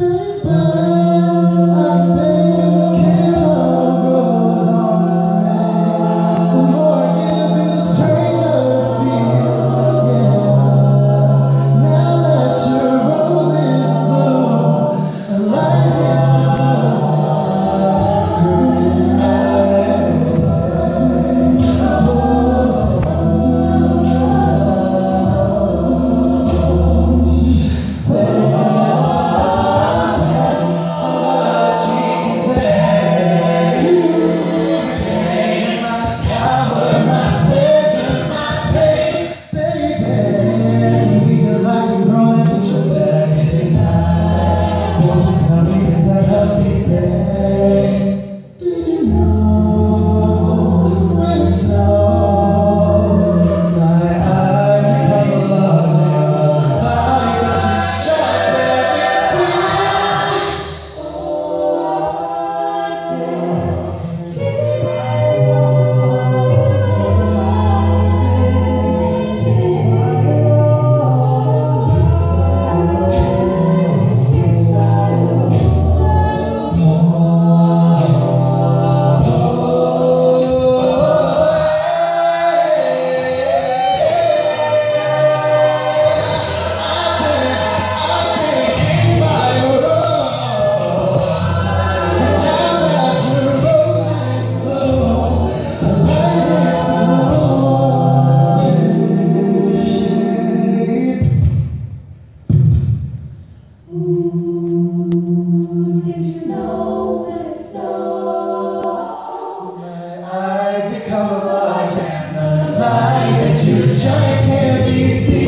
But light that you shine can't be seen.